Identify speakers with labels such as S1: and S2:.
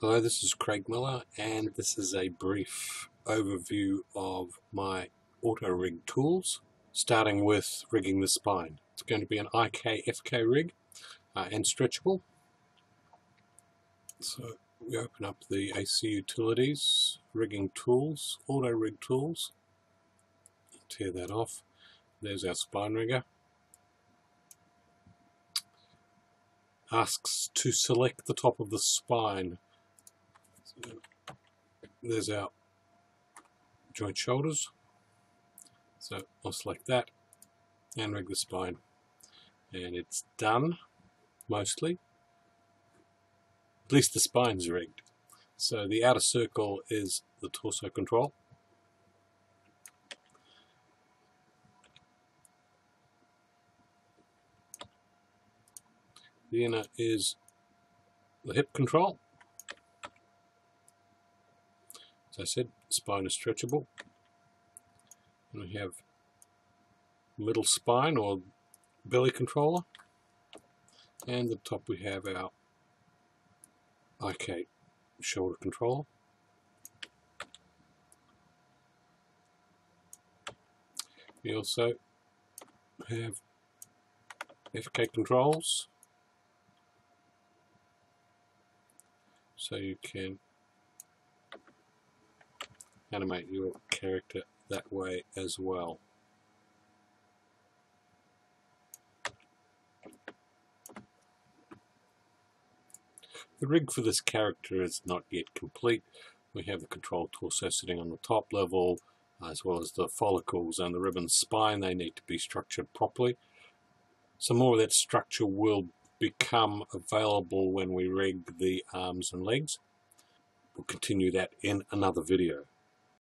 S1: Hello, this is Craig Miller, and this is a brief overview of my auto rig tools, starting with rigging the spine. It's going to be an IK FK rig uh, and stretchable. So we open up the AC Utilities, rigging tools, auto rig tools, tear that off. There's our spine rigger. Asks to select the top of the spine there's our joint shoulders. So I'll select that and rig the spine. And it's done, mostly. At least the spine's rigged. So the outer circle is the torso control. The inner is the hip control. As I said, spine is stretchable. And we have middle spine or belly controller. And the top we have our IK shoulder controller. We also have FK controls so you can animate your character that way as well. The rig for this character is not yet complete. We have the control torso sitting on the top level, as well as the follicles and the ribbon spine. They need to be structured properly. Some more of that structure will become available when we rig the arms and legs. We'll continue that in another video.